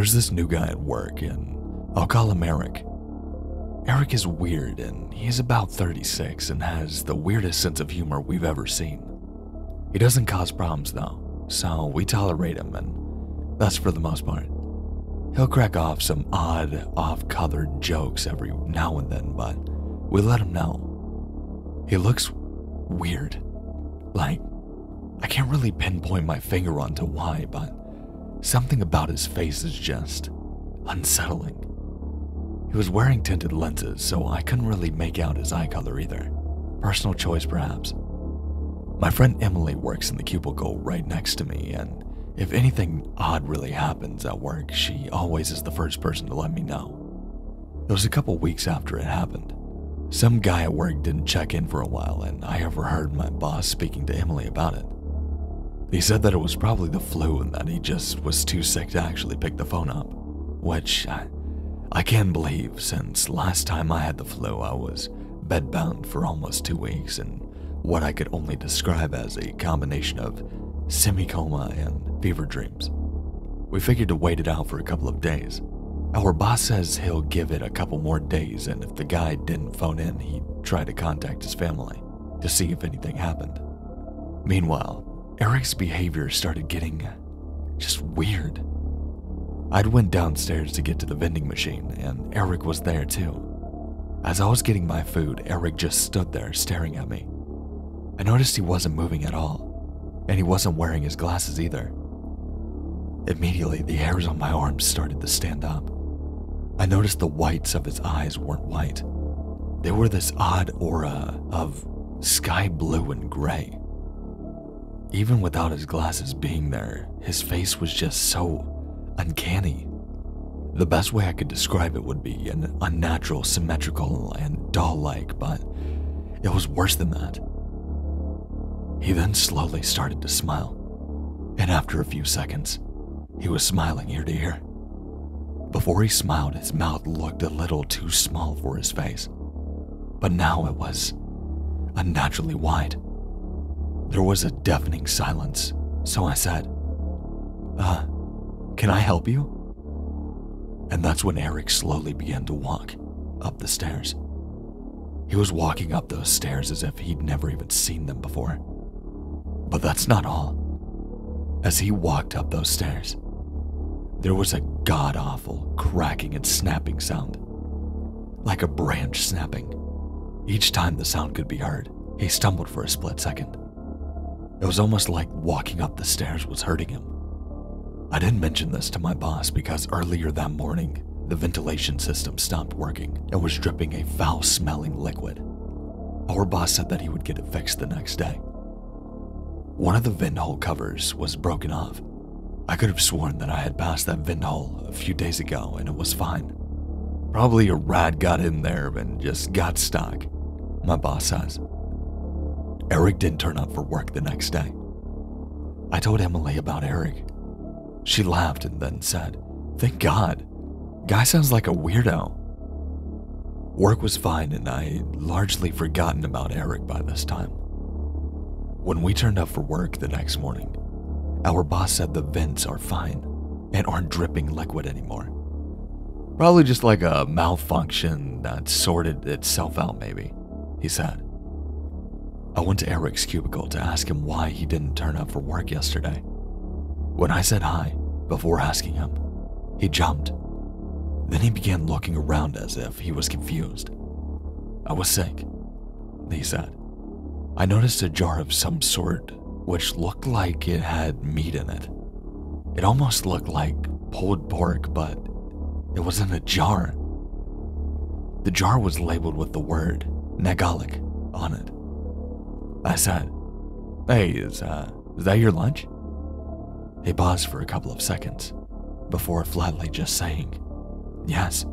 There's this new guy at work, and I'll call him Eric. Eric is weird, and he's about 36 and has the weirdest sense of humor we've ever seen. He doesn't cause problems, though, so we tolerate him, and that's for the most part. He'll crack off some odd, off colored jokes every now and then, but we let him know. He looks weird. Like, I can't really pinpoint my finger onto why, but something about his face is just unsettling. He was wearing tinted lenses, so I couldn't really make out his eye color either. Personal choice, perhaps. My friend Emily works in the cubicle right next to me, and if anything odd really happens at work, she always is the first person to let me know. It was a couple weeks after it happened. Some guy at work didn't check in for a while, and I overheard my boss speaking to Emily about it. He said that it was probably the flu and that he just was too sick to actually pick the phone up, which I, I can't believe since last time I had the flu, I was bedbound for almost two weeks and what I could only describe as a combination of semi coma and fever dreams. We figured to wait it out for a couple of days. Our boss says he'll give it a couple more days, and if the guy didn't phone in, he'd try to contact his family to see if anything happened. Meanwhile, Eric's behavior started getting just weird. I'd went downstairs to get to the vending machine, and Eric was there too. As I was getting my food, Eric just stood there staring at me. I noticed he wasn't moving at all, and he wasn't wearing his glasses either. Immediately, the hairs on my arms started to stand up. I noticed the whites of his eyes weren't white. They were this odd aura of sky blue and gray. Even without his glasses being there, his face was just so uncanny. The best way I could describe it would be an unnatural, symmetrical, and doll like, but it was worse than that. He then slowly started to smile, and after a few seconds, he was smiling ear to ear. Before he smiled, his mouth looked a little too small for his face, but now it was unnaturally wide. There was a deafening silence, so I said, Uh, can I help you? And that's when Eric slowly began to walk up the stairs. He was walking up those stairs as if he'd never even seen them before. But that's not all. As he walked up those stairs, there was a god awful cracking and snapping sound, like a branch snapping. Each time the sound could be heard, he stumbled for a split second. It was almost like walking up the stairs was hurting him. I didn't mention this to my boss because earlier that morning, the ventilation system stopped working and was dripping a foul smelling liquid. Our boss said that he would get it fixed the next day. One of the vent hole covers was broken off. I could have sworn that I had passed that vent hole a few days ago and it was fine. Probably a rat got in there and just got stuck, my boss says. Eric didn't turn up for work the next day. I told Emily about Eric. She laughed and then said, Thank God. Guy sounds like a weirdo. Work was fine and I had largely forgotten about Eric by this time. When we turned up for work the next morning, our boss said the vents are fine and aren't dripping liquid anymore. Probably just like a malfunction that sorted itself out, maybe, he said. I went to Eric's cubicle to ask him why he didn't turn up for work yesterday. When I said hi, before asking him, he jumped. Then he began looking around as if he was confused. I was sick, he said. I noticed a jar of some sort which looked like it had meat in it. It almost looked like pulled pork, but it was in a jar. The jar was labeled with the word Nagalik on it. I said, Hey, is, uh, is that your lunch? He paused for a couple of seconds before flatly just saying, Yes.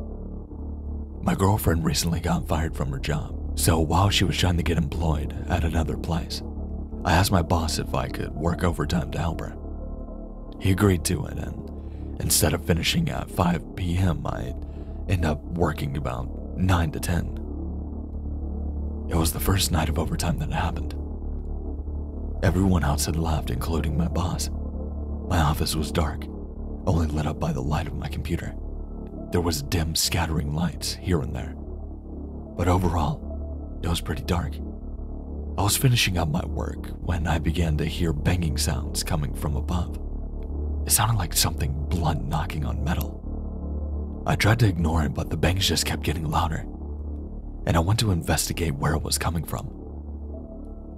My girlfriend recently got fired from her job, so while she was trying to get employed at another place, I asked my boss if I could work overtime to help her. He agreed to it, and instead of finishing at 5 p.m., I end up working about 9 to 10. It was the first night of overtime that happened. Everyone else had left, including my boss. My office was dark. only lit up by the light of my computer. There was dim scattering lights here and there. But overall, it was pretty dark. I was finishing up my work when I began to hear banging sounds coming from above. It sounded like something blunt knocking on metal. I tried to ignore it, but the bangs just kept getting louder, and I went to investigate where it was coming from.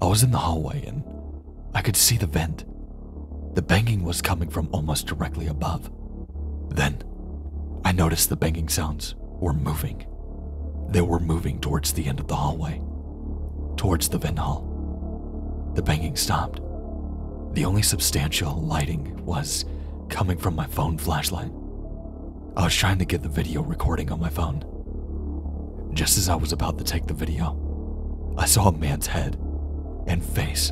I was in the hallway and I could see the vent. The banging was coming from almost directly above. Then, I noticed the banging sounds were moving. They were moving towards the end of the hallway, towards the vent hall. The banging stopped. The only substantial lighting was coming from my phone flashlight. I was trying to get the video recording on my phone. Just as I was about to take the video, I saw a man's head and face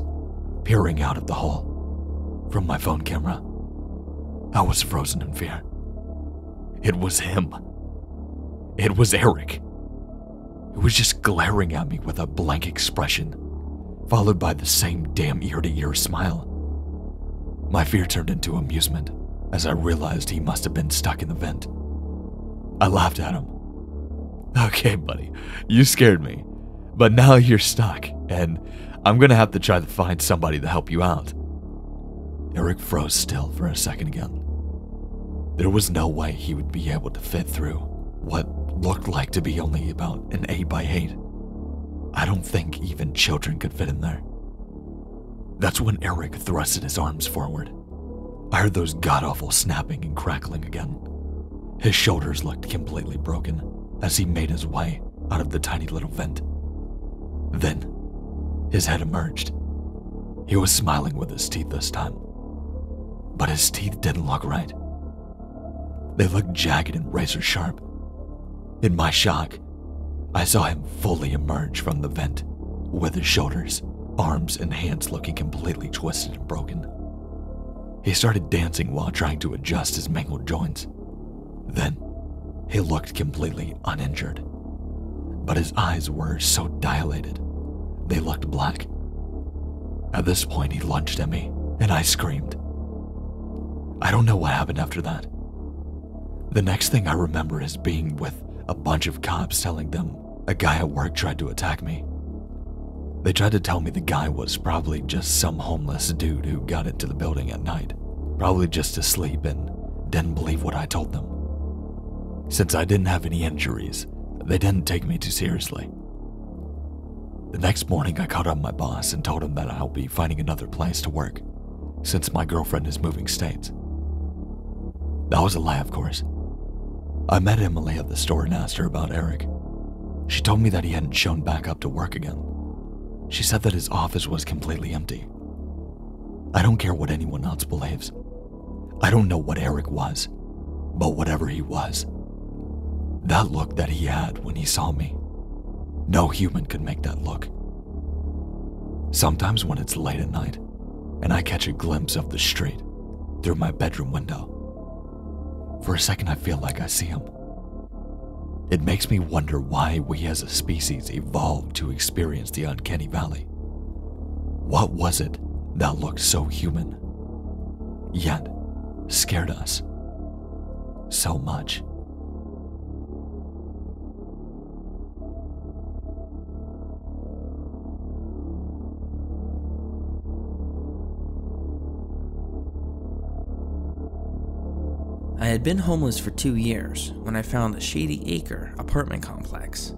peering out of the hole from my phone camera. I was frozen in fear. It was him. It was Eric. He was just glaring at me with a blank expression, followed by the same damn ear to ear smile. My fear turned into amusement as I realized he must have been stuck in the vent. I laughed at him. Okay, buddy, you scared me. But now you're stuck, and I'm gonna have to try to find somebody to help you out. Eric froze still for a second again. There was no way he would be able to fit through what looked like to be only about an 8 by 8 I don't think even children could fit in there. That's when Eric thrusted his arms forward. I heard those god awful snapping and crackling again. His shoulders looked completely broken as he made his way out of the tiny little vent. Then, his head emerged. He was smiling with his teeth this time. But his teeth didn't look right. They looked jagged and razor sharp. In my shock, I saw him fully emerge from the vent with his shoulders arms and hands looking completely twisted and broken. He started dancing while trying to adjust his mangled joints. Then, he looked completely uninjured. But his eyes were so dilated, they looked black. At this point, he lunged at me, and I screamed. I don't know what happened after that. The next thing I remember is being with a bunch of cops telling them a guy at work tried to attack me. They tried to tell me the guy was probably just some homeless dude who got into the building at night, probably just to sleep, and didn't believe what I told them. Since I didn't have any injuries, they didn't take me too seriously. The next morning, I called up my boss and told him that I'll be finding another place to work, since my girlfriend is moving states. That was a lie, of course. I met Emily at the store and asked her about Eric. She told me that he hadn't shown back up to work again. She said that his office was completely empty. I don't care what anyone else believes. I don't know what Eric was, but whatever he was, that look that he had when he saw me, no human could make that look. Sometimes when it's late at night and I catch a glimpse of the street through my bedroom window, for a second I feel like I see him. It makes me wonder why we as a species evolved to experience the uncanny valley. What was it that looked so human, yet scared us so much? I had been homeless for two years when I found the Shady Acre apartment complex.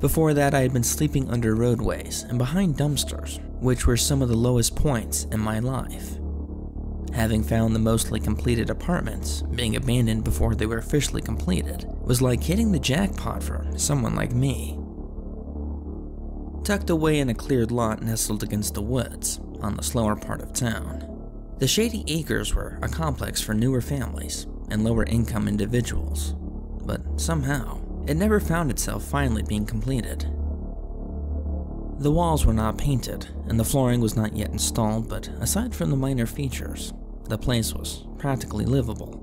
Before that, I had been sleeping under roadways and behind dumpsters, which were some of the lowest points in my life. Having found the mostly completed apartments, being abandoned before they were officially completed, was like hitting the jackpot for someone like me. Tucked away in a cleared lot nestled against the woods, on the slower part of town, the Shady Acres were a complex for newer families and lower income individuals, but somehow, it never found itself finally being completed. The walls were not painted, and the flooring was not yet installed, but aside from the minor features, the place was practically livable.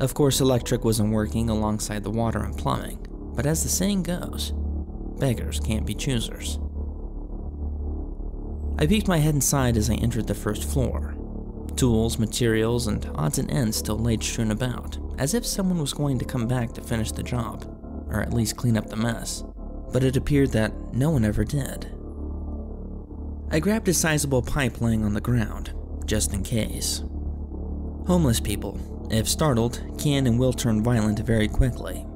Of course, electric wasn't working alongside the water and plumbing, but as the saying goes, beggars can't be choosers. I peeked my head inside as I entered the first floor. Tools, materials, and odds and ends still laid strewn about, as if someone was going to come back to finish the job, or at least clean up the mess. But it appeared that no one ever did. I grabbed a sizable pipe laying on the ground, just in case. Homeless people, if startled, can and will turn violent very quickly.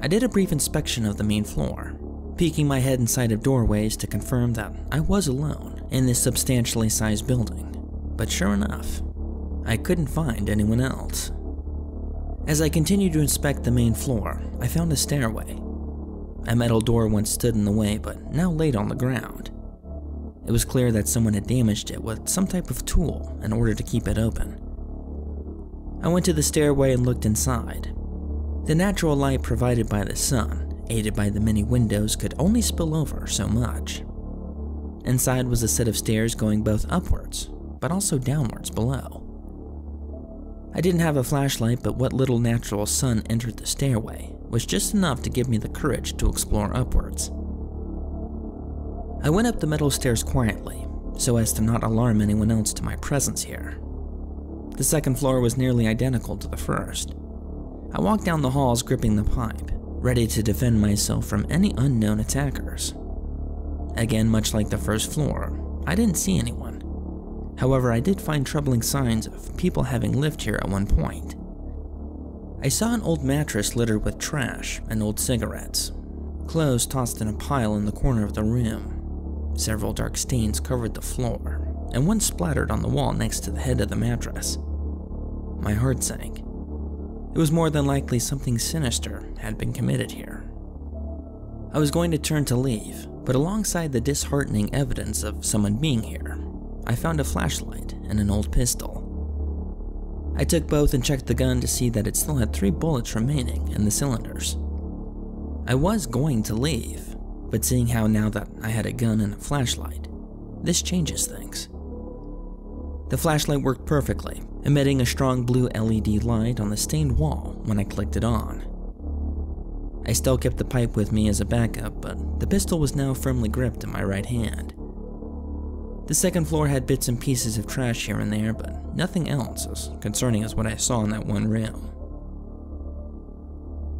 I did a brief inspection of the main floor, peeking my head inside of doorways to confirm that I was alone in this substantially sized building. But sure enough, I couldn't find anyone else. As I continued to inspect the main floor, I found a stairway. A metal door once stood in the way, but now laid on the ground. It was clear that someone had damaged it with some type of tool in order to keep it open. I went to the stairway and looked inside. The natural light provided by the sun, aided by the many windows, could only spill over so much. Inside was a set of stairs going both upwards, but also downwards below. I didn't have a flashlight, but what little natural sun entered the stairway was just enough to give me the courage to explore upwards. I went up the metal stairs quietly, so as to not alarm anyone else to my presence here. The second floor was nearly identical to the first. I walked down the halls gripping the pipe, ready to defend myself from any unknown attackers. Again, much like the first floor, I didn't see anyone. However, I did find troubling signs of people having lived here at one point. I saw an old mattress littered with trash and old cigarettes, clothes tossed in a pile in the corner of the room. Several dark stains covered the floor, and one splattered on the wall next to the head of the mattress. My heart sank. It was more than likely something sinister had been committed here. I was going to turn to leave, but alongside the disheartening evidence of someone being here, I found a flashlight and an old pistol. I took both and checked the gun to see that it still had three bullets remaining in the cylinders. I was going to leave, but seeing how now that I had a gun and a flashlight, this changes things. The flashlight worked perfectly, emitting a strong blue LED light on the stained wall when I clicked it on. I still kept the pipe with me as a backup, but the pistol was now firmly gripped in my right hand. The second floor had bits and pieces of trash here and there, but nothing else as concerning as what I saw in that one room.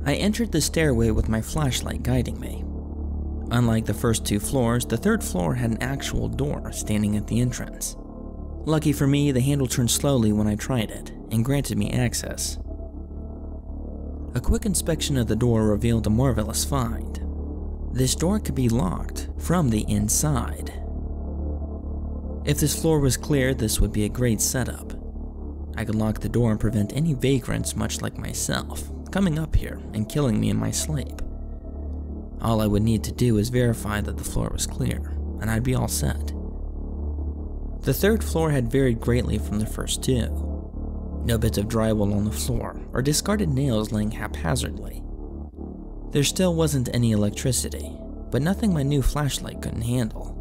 I entered the stairway with my flashlight guiding me. Unlike the first two floors, the third floor had an actual door standing at the entrance. Lucky for me, the handle turned slowly when I tried it and granted me access. A quick inspection of the door revealed a marvelous find. This door could be locked from the inside. If this floor was clear, this would be a great setup. I could lock the door and prevent any vagrants, much like myself, coming up here and killing me in my sleep. All I would need to do is verify that the floor was clear, and I'd be all set. The third floor had varied greatly from the first two. No bits of drywall on the floor, or discarded nails laying haphazardly. There still wasn't any electricity, but nothing my new flashlight couldn't handle.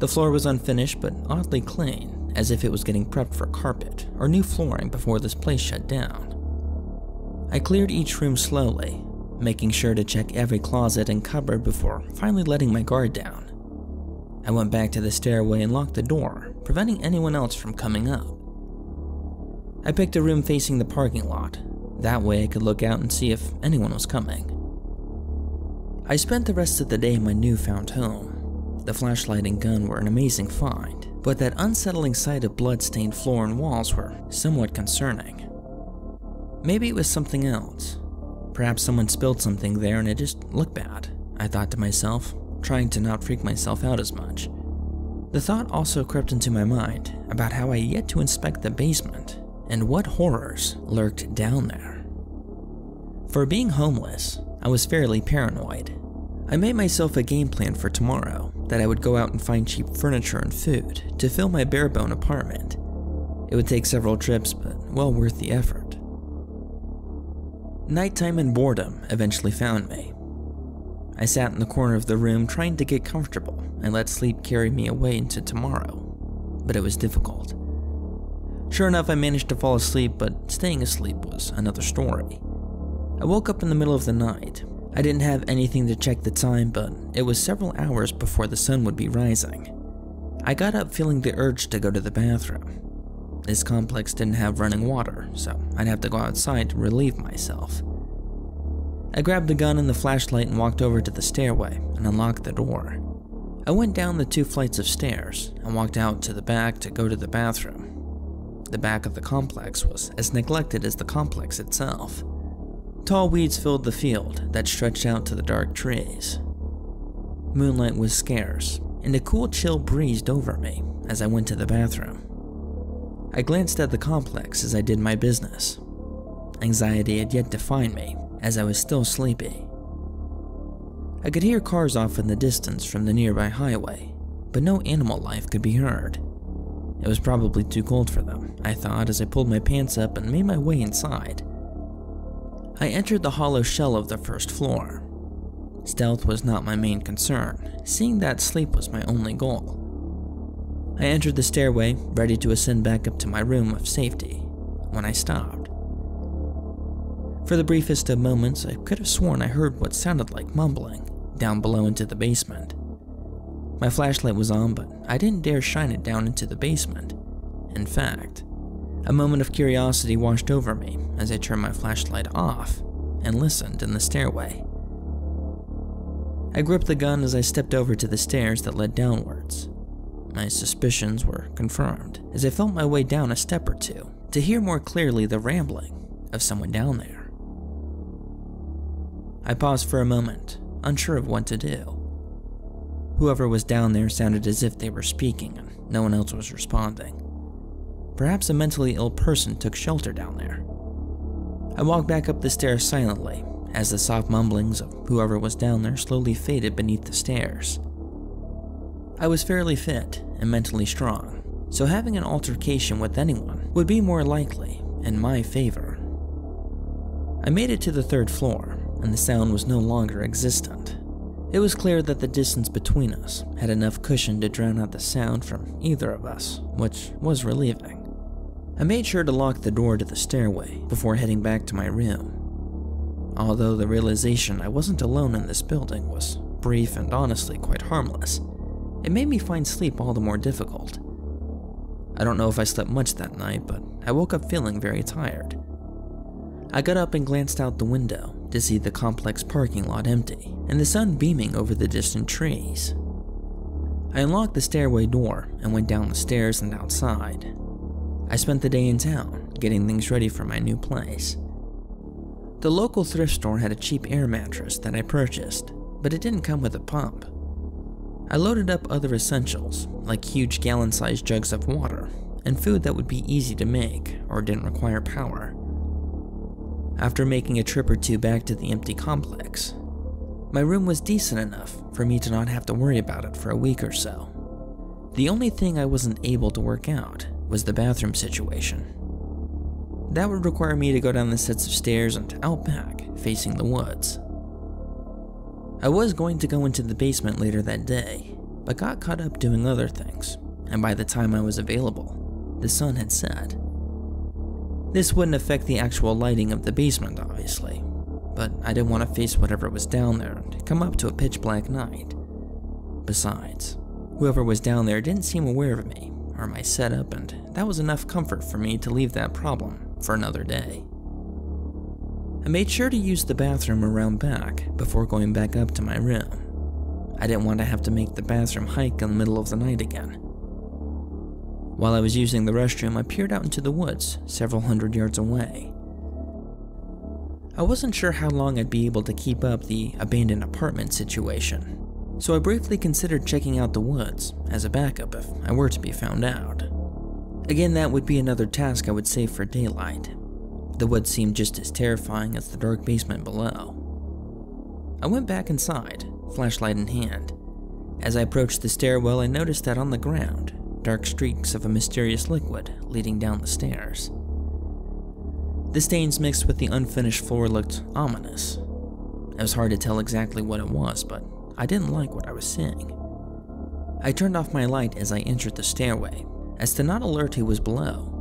The floor was unfinished but oddly clean, as if it was getting prepped for carpet or new flooring before this place shut down. I cleared each room slowly, making sure to check every closet and cupboard before finally letting my guard down. I went back to the stairway and locked the door, preventing anyone else from coming up. I picked a room facing the parking lot. That way I could look out and see if anyone was coming. I spent the rest of the day in my newfound home. The flashlight and gun were an amazing find, but that unsettling sight of blood-stained floor and walls were somewhat concerning. Maybe it was something else. Perhaps someone spilled something there and it just looked bad, I thought to myself, trying to not freak myself out as much. The thought also crept into my mind about how I yet to inspect the basement and what horrors lurked down there. For being homeless, I was fairly paranoid. I made myself a game plan for tomorrow that I would go out and find cheap furniture and food to fill my barebone apartment. It would take several trips, but well worth the effort. Nighttime and boredom eventually found me, I sat in the corner of the room trying to get comfortable and let sleep carry me away into tomorrow, but it was difficult. Sure enough, I managed to fall asleep, but staying asleep was another story. I woke up in the middle of the night. I didn't have anything to check the time, but it was several hours before the sun would be rising. I got up feeling the urge to go to the bathroom. This complex didn't have running water, so I'd have to go outside to relieve myself. I grabbed the gun and the flashlight and walked over to the stairway and unlocked the door. I went down the two flights of stairs and walked out to the back to go to the bathroom. The back of the complex was as neglected as the complex itself. Tall weeds filled the field that stretched out to the dark trees. Moonlight was scarce, and a cool chill breezed over me as I went to the bathroom. I glanced at the complex as I did my business. Anxiety had yet to find me, as I was still sleepy. I could hear cars off in the distance from the nearby highway, but no animal life could be heard. It was probably too cold for them, I thought as I pulled my pants up and made my way inside. I entered the hollow shell of the first floor. Stealth was not my main concern, seeing that sleep was my only goal. I entered the stairway, ready to ascend back up to my room of safety, when I stopped. For the briefest of moments, I could have sworn I heard what sounded like mumbling down below into the basement. My flashlight was on, but I didn't dare shine it down into the basement. In fact, a moment of curiosity washed over me as I turned my flashlight off and listened in the stairway. I gripped the gun as I stepped over to the stairs that led downwards. My suspicions were confirmed as I felt my way down a step or two to hear more clearly the rambling of someone down there. I paused for a moment, unsure of what to do. Whoever was down there sounded as if they were speaking and no one else was responding. Perhaps a mentally ill person took shelter down there. I walked back up the stairs silently as the soft mumblings of whoever was down there slowly faded beneath the stairs. I was fairly fit and mentally strong, so having an altercation with anyone would be more likely in my favor. I made it to the third floor, and the sound was no longer existent. It was clear that the distance between us had enough cushion to drown out the sound from either of us, which was relieving. I made sure to lock the door to the stairway before heading back to my room. Although the realization I wasn't alone in this building was brief and honestly quite harmless, it made me find sleep all the more difficult. I don't know if I slept much that night, but I woke up feeling very tired. I got up and glanced out the window to see the complex parking lot empty and the sun beaming over the distant trees. I unlocked the stairway door and went down the stairs and outside. I spent the day in town, getting things ready for my new place. The local thrift store had a cheap air mattress that I purchased, but it didn't come with a pump. I loaded up other essentials, like huge gallon sized jugs of water, and food that would be easy to make or didn't require power. After making a trip or two back to the empty complex, my room was decent enough for me to not have to worry about it for a week or so. The only thing I wasn't able to work out was the bathroom situation. That would require me to go down the sets of stairs and out back, facing the woods. I was going to go into the basement later that day, but got caught up doing other things, and by the time I was available, the sun had set. This wouldn't affect the actual lighting of the basement, obviously, but I didn't want to face whatever was down there and come up to a pitch black night. Besides, whoever was down there didn't seem aware of me or my setup, and that was enough comfort for me to leave that problem for another day. I made sure to use the bathroom around back before going back up to my room. I didn't want to have to make the bathroom hike in the middle of the night again. While I was using the restroom, I peered out into the woods several hundred yards away. I wasn't sure how long I'd be able to keep up the abandoned apartment situation, so I briefly considered checking out the woods as a backup if I were to be found out. Again, that would be another task I would save for daylight, the woods seemed just as terrifying as the dark basement below. I went back inside, flashlight in hand. As I approached the stairwell, I noticed that on the ground, dark streaks of a mysterious liquid leading down the stairs. The stains mixed with the unfinished floor looked ominous. It was hard to tell exactly what it was, but I didn't like what I was seeing. I turned off my light as I entered the stairway, as to not alert who was below.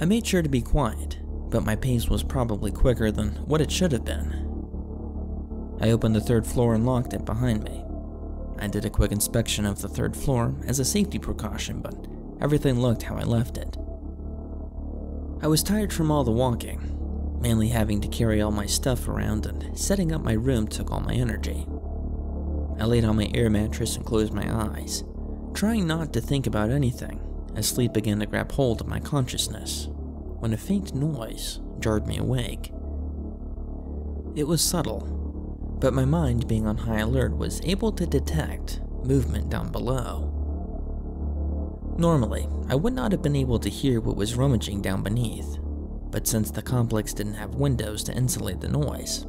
I made sure to be quiet, but my pace was probably quicker than what it should have been. I opened the third floor and locked it behind me. I did a quick inspection of the third floor as a safety precaution, but Everything looked how I left it. I was tired from all the walking, mainly having to carry all my stuff around, and setting up my room took all my energy. I laid on my air mattress and closed my eyes, trying not to think about anything as sleep began to grab hold of my consciousness when a faint noise jarred me awake. It was subtle, but my mind, being on high alert, was able to detect movement down below. Normally, I would not have been able to hear what was rummaging down beneath, but since the complex didn't have windows to insulate the noise,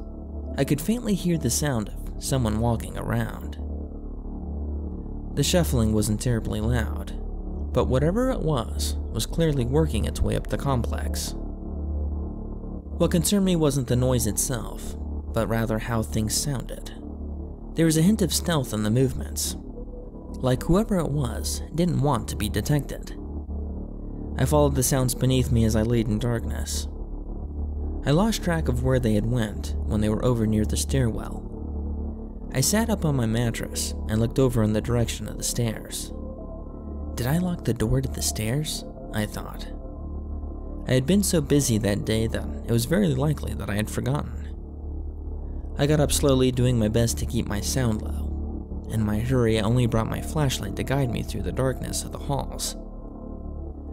I could faintly hear the sound of someone walking around. The shuffling wasn't terribly loud, but whatever it was was clearly working its way up the complex. What concerned me wasn't the noise itself, but rather how things sounded. There was a hint of stealth in the movements, like whoever it was didn't want to be detected. I followed the sounds beneath me as I laid in darkness. I lost track of where they had went when they were over near the stairwell. I sat up on my mattress and looked over in the direction of the stairs. Did I lock the door to the stairs? I thought. I had been so busy that day that it was very likely that I had forgotten. I got up slowly, doing my best to keep my sound low. In my hurry, only brought my flashlight to guide me through the darkness of the halls.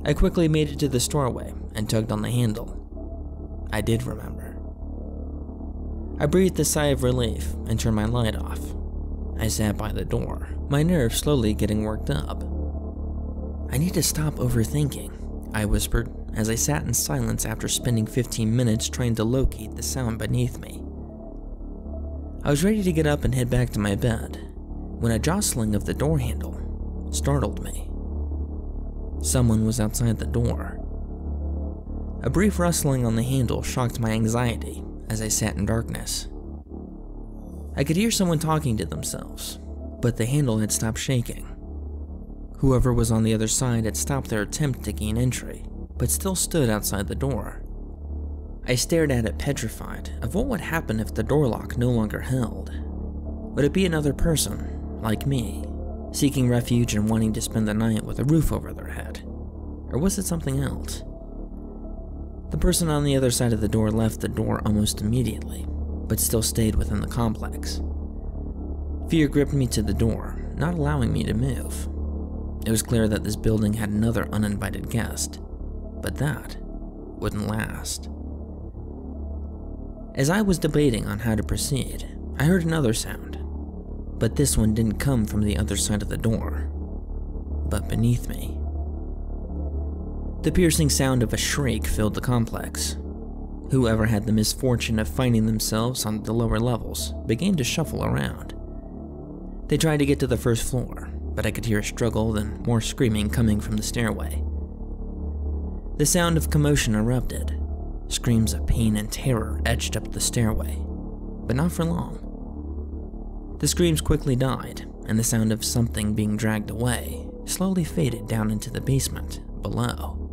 I quickly made it to the doorway and tugged on the handle. I did remember. I breathed a sigh of relief and turned my light off. I sat by the door, my nerves slowly getting worked up. I need to stop overthinking, I whispered as I sat in silence after spending 15 minutes trying to locate the sound beneath me. I was ready to get up and head back to my bed when a jostling of the door handle startled me. Someone was outside the door. A brief rustling on the handle shocked my anxiety as I sat in darkness. I could hear someone talking to themselves, but the handle had stopped shaking. Whoever was on the other side had stopped their attempt to gain entry, but still stood outside the door. I stared at it petrified of what would happen if the door lock no longer held. Would it be another person, like me, seeking refuge and wanting to spend the night with a roof over their head? Or was it something else? The person on the other side of the door left the door almost immediately, but still stayed within the complex. Fear gripped me to the door, not allowing me to move. It was clear that this building had another uninvited guest, but that wouldn't last. As I was debating on how to proceed, I heard another sound, but this one didn't come from the other side of the door, but beneath me. The piercing sound of a shriek filled the complex. Whoever had the misfortune of finding themselves on the lower levels began to shuffle around. They tried to get to the first floor, but I could hear a struggle and more screaming coming from the stairway. The sound of commotion erupted, Screams of pain and terror edged up the stairway, but not for long. The screams quickly died, and the sound of something being dragged away slowly faded down into the basement below.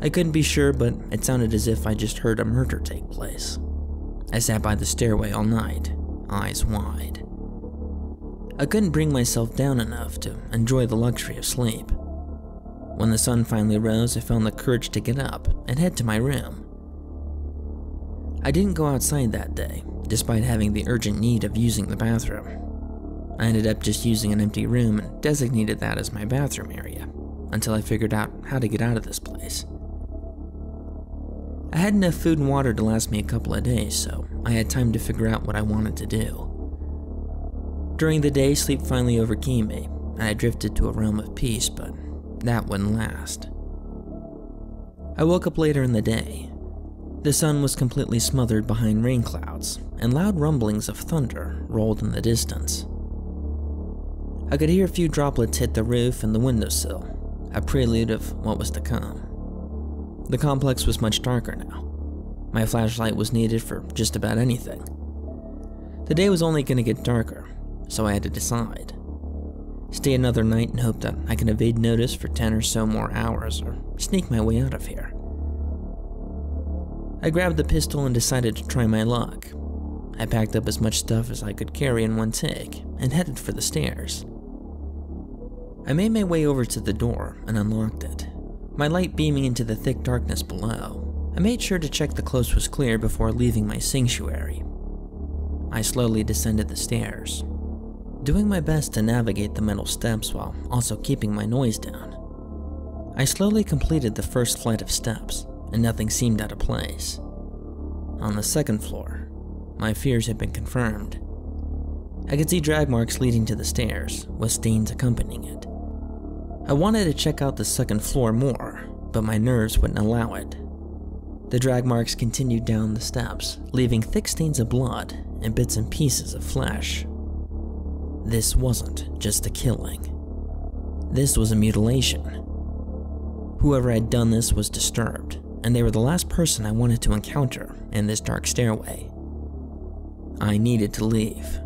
I couldn't be sure, but it sounded as if I just heard a murder take place. I sat by the stairway all night, eyes wide. I couldn't bring myself down enough to enjoy the luxury of sleep. When the sun finally rose, I found the courage to get up and head to my room. I didn't go outside that day, despite having the urgent need of using the bathroom. I ended up just using an empty room and designated that as my bathroom area until I figured out how to get out of this place. I had enough food and water to last me a couple of days, so I had time to figure out what I wanted to do. During the day, sleep finally overcame me, and I drifted to a realm of peace, but that wouldn't last. I woke up later in the day. The sun was completely smothered behind rain clouds, and loud rumblings of thunder rolled in the distance. I could hear a few droplets hit the roof and the windowsill, a prelude of what was to come. The complex was much darker now. My flashlight was needed for just about anything. The day was only going to get darker, so I had to decide stay another night and hope that I can evade notice for 10 or so more hours or sneak my way out of here. I grabbed the pistol and decided to try my luck. I packed up as much stuff as I could carry in one take and headed for the stairs. I made my way over to the door and unlocked it, my light beaming into the thick darkness below. I made sure to check the close was clear before leaving my sanctuary. I slowly descended the stairs, doing my best to navigate the metal steps while also keeping my noise down. I slowly completed the first flight of steps, and nothing seemed out of place. On the second floor, my fears had been confirmed. I could see drag marks leading to the stairs, with stains accompanying it. I wanted to check out the second floor more, but my nerves wouldn't allow it. The drag marks continued down the steps, leaving thick stains of blood and bits and pieces of flesh. This wasn't just a killing. This was a mutilation. Whoever had done this was disturbed, and they were the last person I wanted to encounter in this dark stairway. I needed to leave.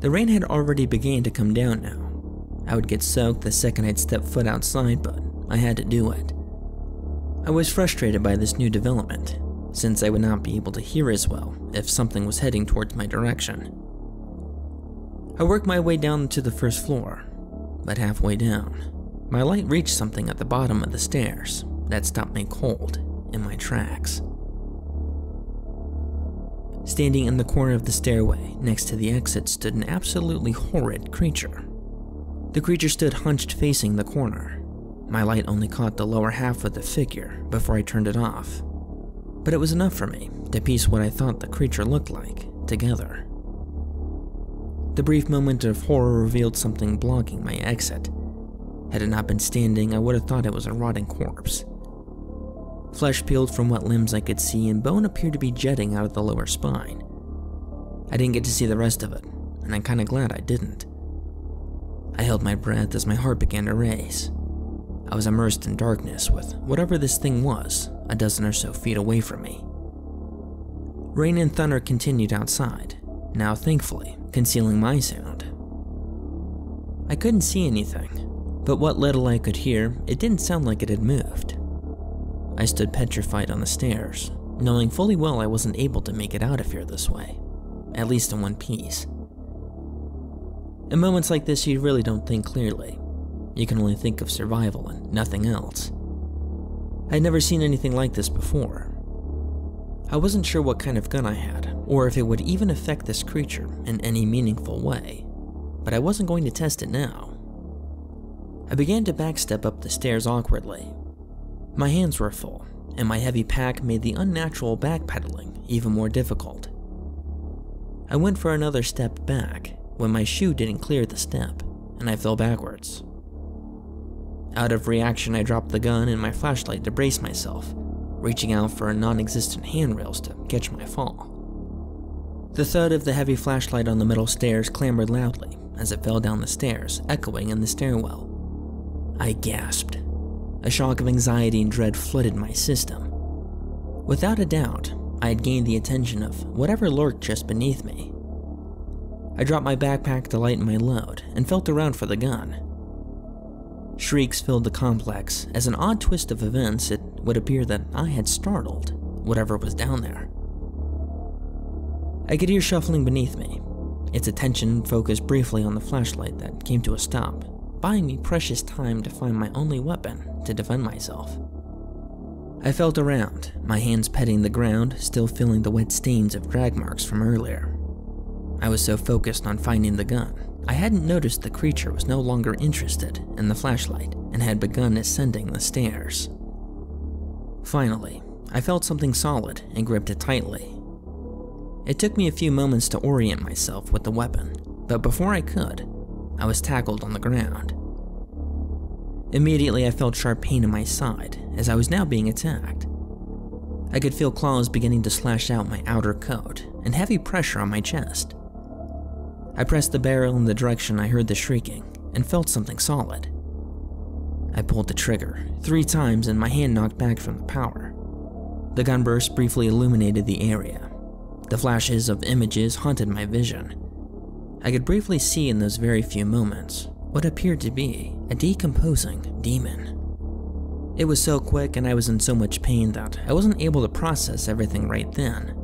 The rain had already begun to come down now. I would get soaked the second I'd step foot outside, but I had to do it. I was frustrated by this new development, since I would not be able to hear as well if something was heading towards my direction. I worked my way down to the first floor, but halfway down, my light reached something at the bottom of the stairs that stopped me cold in my tracks. Standing in the corner of the stairway next to the exit stood an absolutely horrid creature. The creature stood hunched facing the corner. My light only caught the lower half of the figure before I turned it off, but it was enough for me to piece what I thought the creature looked like together. The brief moment of horror revealed something blocking my exit. Had it not been standing, I would have thought it was a rotting corpse. Flesh peeled from what limbs I could see, and bone appeared to be jetting out of the lower spine. I didn't get to see the rest of it, and I'm kinda glad I didn't. I held my breath as my heart began to race. I was immersed in darkness with whatever this thing was, a dozen or so feet away from me. Rain and thunder continued outside, now thankfully concealing my sound. I couldn't see anything, but what little I could hear, it didn't sound like it had moved. I stood petrified on the stairs, knowing fully well I wasn't able to make it out of here this way, at least in one piece. In moments like this, you really don't think clearly. You can only think of survival and nothing else. I'd never seen anything like this before. I wasn't sure what kind of gun I had, or if it would even affect this creature in any meaningful way, but I wasn't going to test it now. I began to backstep up the stairs awkwardly. My hands were full, and my heavy pack made the unnatural backpedaling even more difficult. I went for another step back when my shoe didn't clear the step, and I fell backwards. Out of reaction, I dropped the gun and my flashlight to brace myself, reaching out for non existent handrails to catch my fall. The thud of the heavy flashlight on the metal stairs clamored loudly as it fell down the stairs, echoing in the stairwell. I gasped. A shock of anxiety and dread flooded my system. Without a doubt, I had gained the attention of whatever lurked just beneath me. I dropped my backpack to lighten my load and felt around for the gun. Shrieks filled the complex. As an odd twist of events, it would appear that I had startled whatever was down there. I could hear shuffling beneath me. Its attention focused briefly on the flashlight that came to a stop, buying me precious time to find my only weapon to defend myself. I felt around, my hands petting the ground, still feeling the wet stains of drag marks from earlier. I was so focused on finding the gun, I hadn't noticed the creature was no longer interested in the flashlight and had begun ascending the stairs. Finally, I felt something solid and gripped it tightly. It took me a few moments to orient myself with the weapon, but before I could, I was tackled on the ground. Immediately, I felt sharp pain in my side as I was now being attacked. I could feel claws beginning to slash out my outer coat and heavy pressure on my chest. I pressed the barrel in the direction I heard the shrieking and felt something solid. I pulled the trigger three times and my hand knocked back from the power. The gun burst briefly illuminated the area. The flashes of images haunted my vision. I could briefly see in those very few moments what appeared to be a decomposing demon. It was so quick and I was in so much pain that I wasn't able to process everything right then.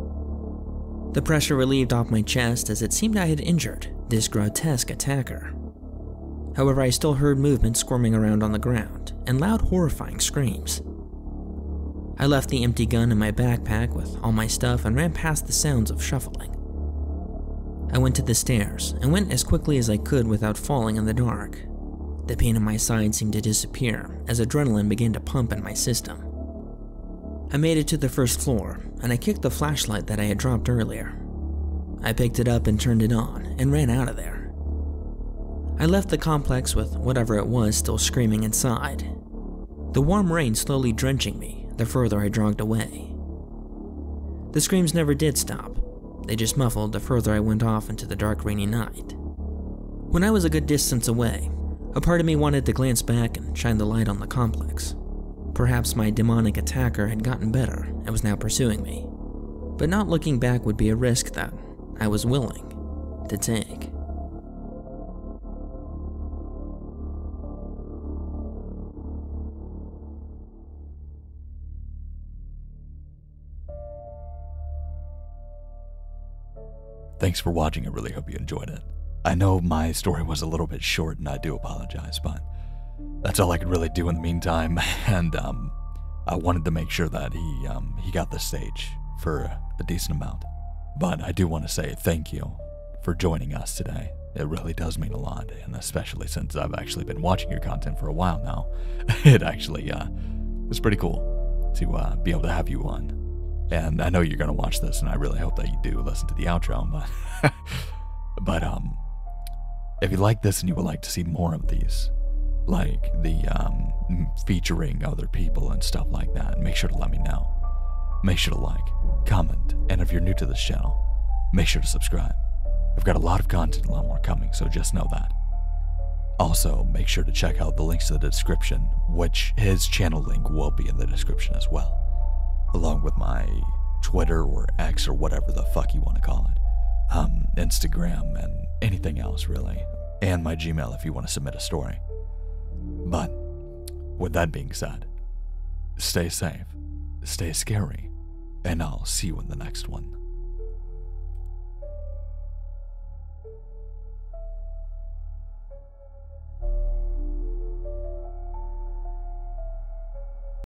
The pressure relieved off my chest as it seemed I had injured this grotesque attacker. However, I still heard movement squirming around on the ground and loud, horrifying screams. I left the empty gun in my backpack with all my stuff and ran past the sounds of shuffling. I went to the stairs and went as quickly as I could without falling in the dark. The pain in my side seemed to disappear as adrenaline began to pump in my system. I made it to the first floor and I kicked the flashlight that I had dropped earlier. I picked it up and turned it on and ran out of there. I left the complex with whatever it was still screaming inside. The warm rain slowly drenching me the further I jogged away. The screams never did stop, they just muffled the further I went off into the dark, rainy night. When I was a good distance away, a part of me wanted to glance back and shine the light on the complex. Perhaps my demonic attacker had gotten better and was now pursuing me. But not looking back would be a risk that I was willing to take. Thanks for watching. I really hope you enjoyed it. I know my story was a little bit short and I do apologize, but that's all I could really do in the meantime. And um, I wanted to make sure that he um, he got the stage for a decent amount. But I do want to say thank you for joining us today. It really does mean a lot, and especially since I've actually been watching your content for a while now, it actually uh, it's pretty cool to uh, be able to have you on. And I know you're gonna watch this, and I really hope that you do listen to the outro. But but um, if you like this and you would like to see more of these, like the um, featuring other people and stuff like that, make sure to let me know. Make sure to like, comment, and if you're new to this channel, make sure to subscribe. I've got a lot of content, a lot more coming, so just know that. Also, make sure to check out the links to the description, which his channel link will be in the description as well, along with my Twitter or X or whatever the fuck you want to call it, um, Instagram, and anything else really, and my Gmail if you want to submit a story. But with that being said, stay safe, stay scary, and I'll see you in the next one.